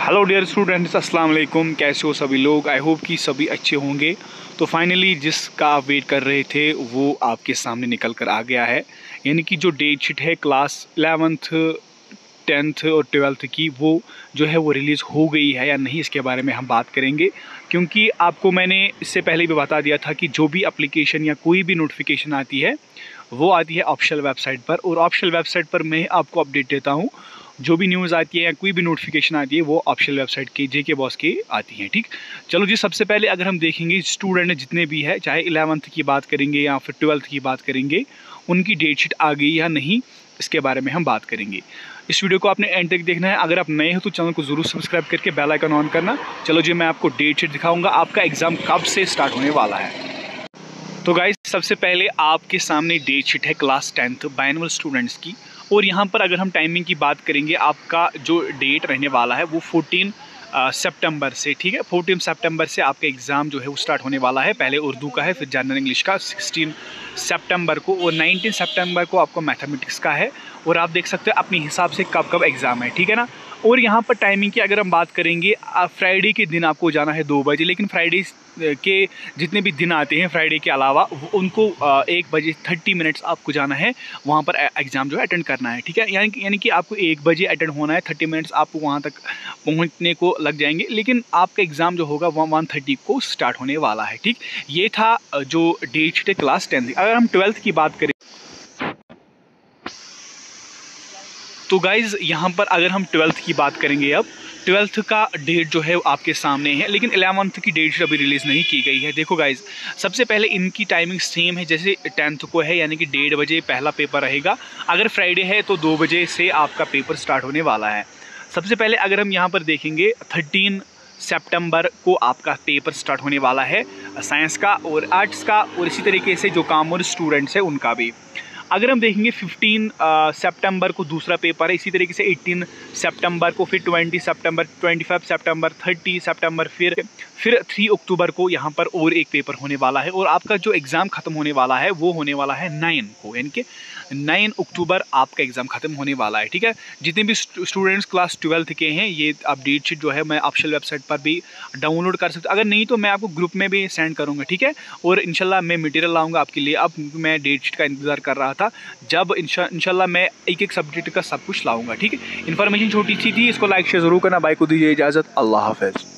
Hello dear students अस्सलाम वालेकुम कैसे हो सभी लोग? आई होप कि सभी अच्छे होंगे। तो फाइनली जिसका आप वेट कर रहे थे, वो आपके सामने निकल कर आ गया है। यानी कि जो डेट शीट है क्लास एलेवंथ टेंथ और ट्वेल्थ की, वो जो है, वो रिलीज़ हो गई है या नहीं, इसके बारे में हम बात करेंगे। क्योंकि आपको मैंने इससे पहले भी बता दिया था कि जो भी अप्लीकेशन या कोई भी नोटिफिकेशन आती है, वो आती है ऑप्शनल वेबसाइट पर। और ऑप्शनल वेबसाइट पर मैं आपको अपडेट देता हूँ। जो भी न्यूज़ आती है या कोई भी नोटिफिकेशन आती है, वो ऑप्शनल वेबसाइट के जे बॉस की आती हैं, ठीक? चलो जी, सबसे पहले अगर हम देखेंगे स्टूडेंट जितने भी है, चाहे इलेवंथ की बात करेंगे या फिर ट्वेल्थ की बात करेंगे, उनकी डेट शीट आ गई या नहीं, इसके बारे में हम बात करेंगे। इस वीडियो को आपने एंड तक देखना है। अगर आप नए हो तो चैनल को ज़रूर सब्सक्राइब करके बेल आइकन ऑन करना। चलो जी, मैं आपको डेट शीट दिखाऊँगा। आपका एग्ज़ाम कब से स्टार्ट होने वाला है? तो गाइज़ सबसे पहले आपके सामने डेट शीट है क्लास टेंथ बाइनवल स्टूडेंट्स की। और यहाँ पर अगर हम टाइमिंग की बात करेंगे, आपका जो डेट रहने वाला है, वो फोर्टीन सितंबर से, ठीक है? फोर्टीन सितंबर से आपका एग्ज़ाम जो है, वो स्टार्ट होने वाला है। पहले उर्दू का है, फिर जनरल इंग्लिश का सिक्सटीन सितंबर को और नाइनटीन सितंबर को आपको मैथमेटिक्स का है। और आप देख सकते हो, अपने हिसाब से कब कब एग्ज़ाम है, ठीक है ना? और यहाँ पर टाइमिंग की अगर हम बात करेंगे फ्राइडे के दिन आपको जाना है दो बजे, लेकिन फ्राइडे के जितने भी दिन आते हैं फ्राइडे के अलावा उनको एक बजे थर्टी मिनट्स आपको जाना है, वहाँ पर एग्ज़ाम जो है अटेंड करना है, ठीक है? यानी कि यानी कि आपको एक बजे अटेंड होना है थर्टी मिनट्स आपको वहाँ तक पहुँचने को लग जाएँगे, लेकिन आपका एग्ज़ाम जो होगा वो वन थर्टी को स्टार्ट होने वाला है, ठीक? ये था जो डेट क्लास टेंथ अगर हम ट्वेल्थ की बात करें तो गाइज़ यहाँ पर अगर हम ट्वेल्थ की बात करेंगे अब ट्वेल्थ का डेट जो है आपके सामने है, लेकिन एलेवंथ की डेट अभी रिलीज़ नहीं की गई है। देखो गाइज़ सबसे पहले इनकी टाइमिंग सेम है जैसे टेंथ को है, यानी कि डेढ़ बजे पहला पेपर रहेगा। अगर फ्राइडे है तो दो बजे से आपका पेपर स्टार्ट होने वाला है। सबसे पहले अगर हम यहाँ पर देखेंगे थर्टीन सेप्टेम्बर को आपका पेपर स्टार्ट होने वाला है साइंस का और आर्ट्स का, और इसी तरीके से जो कॉमर्स स्टूडेंट्स हैं उनका भी। अगर हम देखेंगे 15 सितंबर को दूसरा पेपर है, इसी तरीके से 18 सितंबर को, फिर 20 सितंबर 25 सितंबर 30 सितंबर फिर फिर 3 अक्टूबर को यहाँ पर और एक पेपर होने वाला है और आपका जो एग्ज़ाम ख़त्म होने वाला है, वो होने वाला है नाइन को, यानी कि नाइन अक्टूबर आपका एग्ज़ाम ख़त्म होने वाला है, ठीक है? जितने भी स्टूडेंट्स क्लास ट्वेल्थ के हैं, ये आप डेट शीट जो है मैं ऑप्शनल वेबसाइट पर भी डाउनलोड कर सकता अगर नहीं तो मैं आपको ग्रुप में भी सेंड करूँगा, ठीक है? और इनशाला मैं मटेरियल लाऊँगा आपके लिए। अब मैं डेट शीट का इंतज़ार कर रहा था। जब इनशाला मैं एक एक सब्जेक्ट का सब कुछ लाऊँगा, ठीक है? इन्फॉर्मेशन छोटी सी थी, इसको लाइक शेयर ज़रूर करना। बाइक को दीजिए इजाज़त। अल्लाह हाफ़